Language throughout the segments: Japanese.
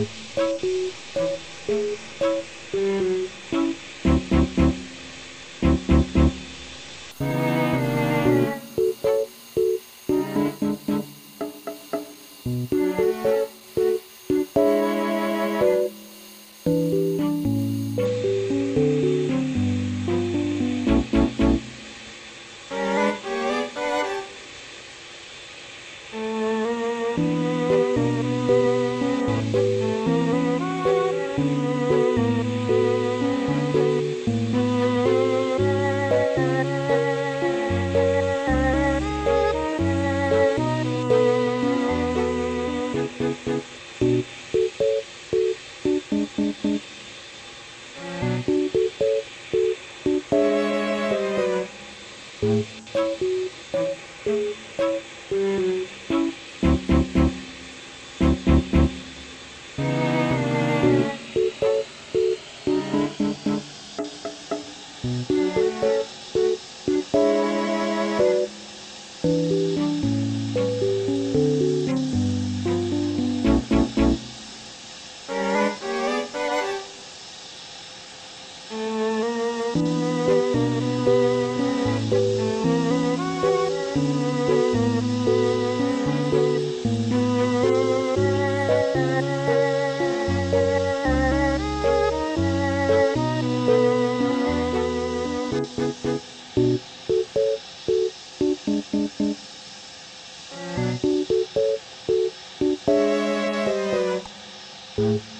Música Thank you.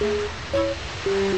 Thank you.